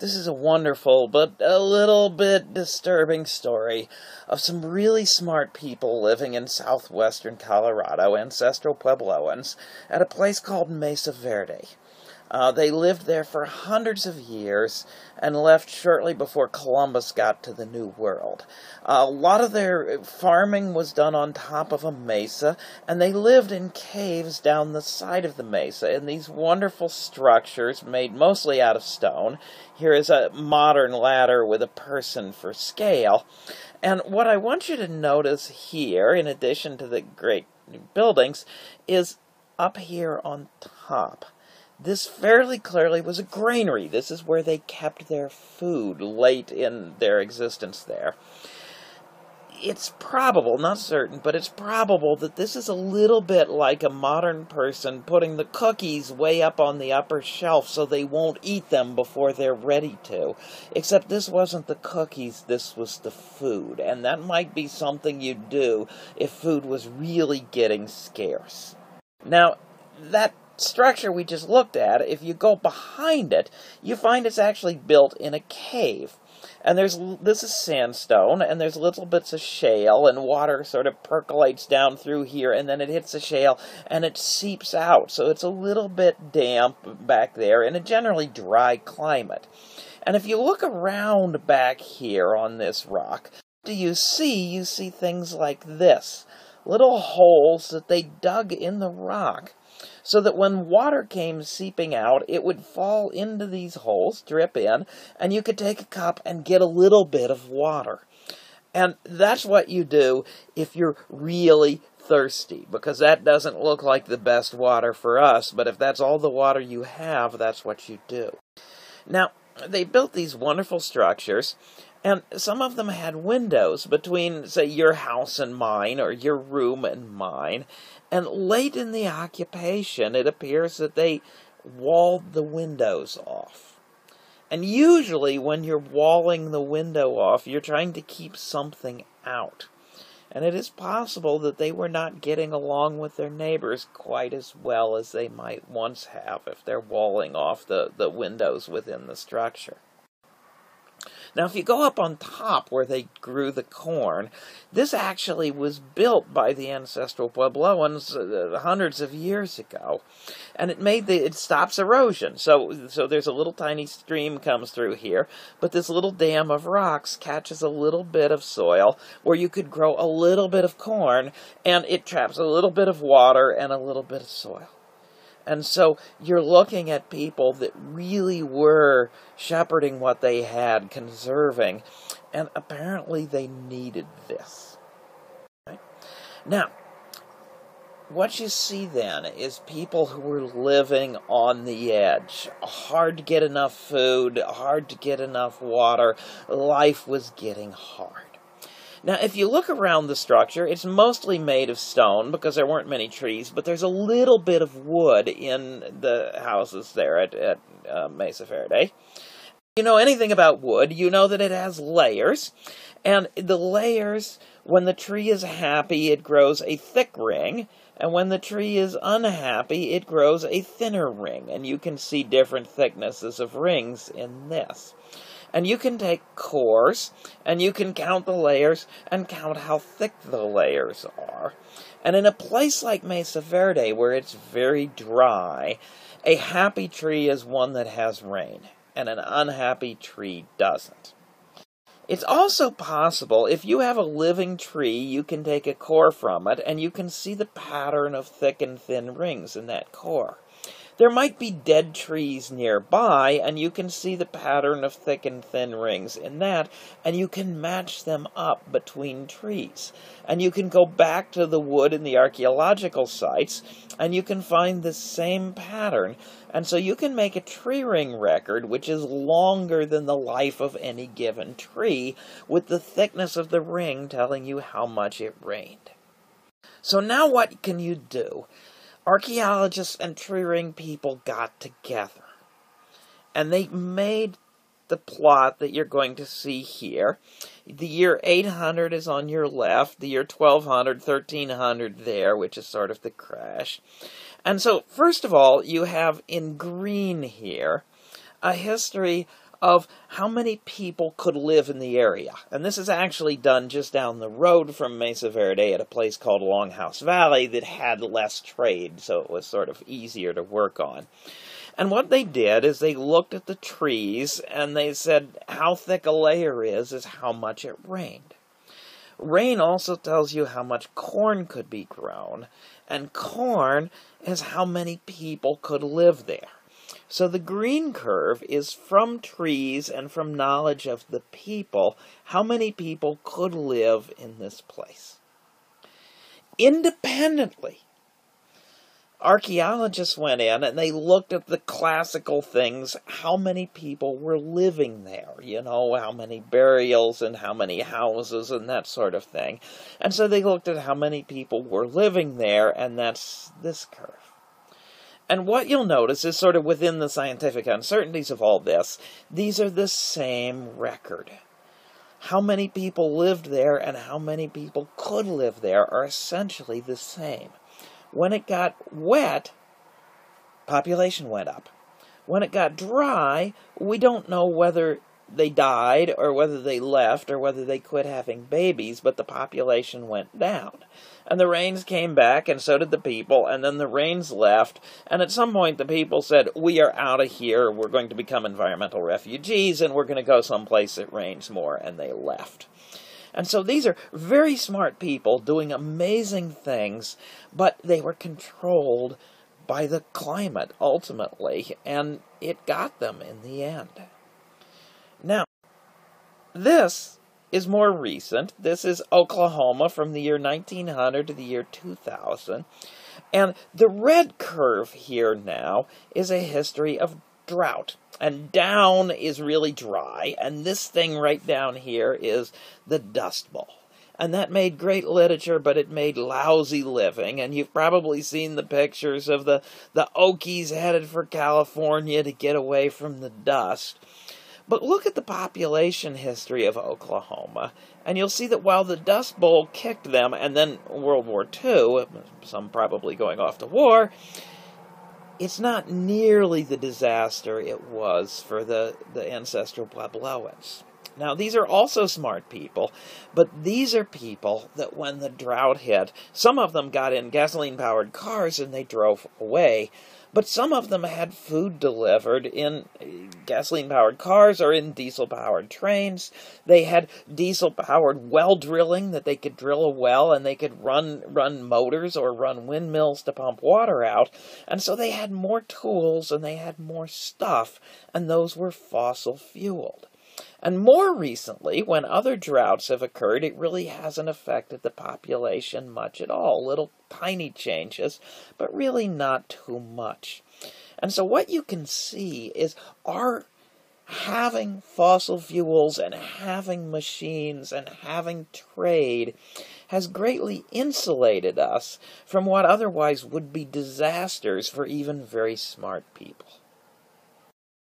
This is a wonderful but a little bit disturbing story of some really smart people living in southwestern Colorado, ancestral Puebloans, at a place called Mesa Verde. Uh, they lived there for hundreds of years and left shortly before Columbus got to the New World. Uh, a lot of their farming was done on top of a mesa, and they lived in caves down the side of the mesa in these wonderful structures made mostly out of stone. Here is a modern ladder with a person for scale. And what I want you to notice here, in addition to the great buildings, is up here on top. This fairly clearly was a granary. This is where they kept their food late in their existence there. It's probable, not certain, but it's probable that this is a little bit like a modern person putting the cookies way up on the upper shelf so they won't eat them before they're ready to. Except this wasn't the cookies, this was the food. And that might be something you'd do if food was really getting scarce. Now, that structure we just looked at, if you go behind it, you find it's actually built in a cave. And there's this is sandstone, and there's little bits of shale, and water sort of percolates down through here, and then it hits the shale, and it seeps out. So it's a little bit damp back there in a generally dry climate. And if you look around back here on this rock, do you see? You see things like this little holes that they dug in the rock so that when water came seeping out, it would fall into these holes, drip in, and you could take a cup and get a little bit of water. And that's what you do if you're really thirsty, because that doesn't look like the best water for us, but if that's all the water you have, that's what you do. Now, they built these wonderful structures, and some of them had windows between, say, your house and mine, or your room and mine. And late in the occupation, it appears that they walled the windows off. And usually, when you're walling the window off, you're trying to keep something out. And it is possible that they were not getting along with their neighbors quite as well as they might once have if they're walling off the, the windows within the structure. Now, if you go up on top where they grew the corn, this actually was built by the ancestral Puebloans uh, hundreds of years ago, and it made the it stops erosion. So, so there's a little tiny stream comes through here, but this little dam of rocks catches a little bit of soil where you could grow a little bit of corn, and it traps a little bit of water and a little bit of soil. And so you're looking at people that really were shepherding what they had, conserving, and apparently they needed this. Right? Now, what you see then is people who were living on the edge. Hard to get enough food, hard to get enough water. Life was getting hard. Now, if you look around the structure, it's mostly made of stone because there weren't many trees, but there's a little bit of wood in the houses there at, at uh, Mesa Verde. You know anything about wood, you know that it has layers, and the layers, when the tree is happy, it grows a thick ring, and when the tree is unhappy, it grows a thinner ring, and you can see different thicknesses of rings in this. And you can take cores and you can count the layers and count how thick the layers are. And in a place like Mesa Verde, where it's very dry, a happy tree is one that has rain, and an unhappy tree doesn't. It's also possible, if you have a living tree, you can take a core from it and you can see the pattern of thick and thin rings in that core. There might be dead trees nearby, and you can see the pattern of thick and thin rings in that, and you can match them up between trees. And you can go back to the wood in the archaeological sites, and you can find the same pattern. And so you can make a tree ring record which is longer than the life of any given tree, with the thickness of the ring telling you how much it rained. So now what can you do? Archaeologists and tree ring people got together and they made the plot that you're going to see here. The year 800 is on your left, the year 1200, 1300 there, which is sort of the crash. And so, first of all, you have in green here a history of how many people could live in the area. And this is actually done just down the road from Mesa Verde at a place called Longhouse Valley that had less trade, so it was sort of easier to work on. And what they did is they looked at the trees and they said how thick a layer is is how much it rained. Rain also tells you how much corn could be grown, and corn is how many people could live there. So the green curve is from trees and from knowledge of the people, how many people could live in this place. Independently, archaeologists went in and they looked at the classical things how many people were living there you know how many burials and how many houses and that sort of thing and so they looked at how many people were living there and that's this curve and what you'll notice is sort of within the scientific uncertainties of all this, these are the same record. How many people lived there and how many people could live there are essentially the same. When it got wet, population went up. When it got dry, we don't know whether they died or whether they left or whether they quit having babies, but the population went down. And the rains came back, and so did the people, and then the rains left, and at some point the people said, We are out of here, we're going to become environmental refugees, and we're going to go someplace that rains more, and they left. And so these are very smart people doing amazing things, but they were controlled by the climate ultimately, and it got them in the end. This is more recent. This is Oklahoma from the year 1900 to the year 2000. And the red curve here now is a history of drought. And down is really dry, and this thing right down here is the Dust Bowl. And that made great literature, but it made lousy living. And you've probably seen the pictures of the, the Okies headed for California to get away from the dust. But look at the population history of Oklahoma, and you'll see that while the Dust Bowl kicked them, and then World War II, some probably going off to war, it's not nearly the disaster it was for the, the ancestral Puebloans. Now, these are also smart people, but these are people that when the drought hit, some of them got in gasoline powered cars and they drove away. But some of them had food delivered in uh, gasoline powered cars or in diesel powered trains. They had diesel powered well drilling that they could drill a well and they could run run motors or run windmills to pump water out. And so they had more tools and they had more stuff, and those were fossil fueled. And more recently, when other droughts have occurred, it really hasn't affected the population much at all. Little tiny changes, but really not too much. And so what you can see is our having fossil fuels and having machines and having trade has greatly insulated us from what otherwise would be disasters for even very smart people.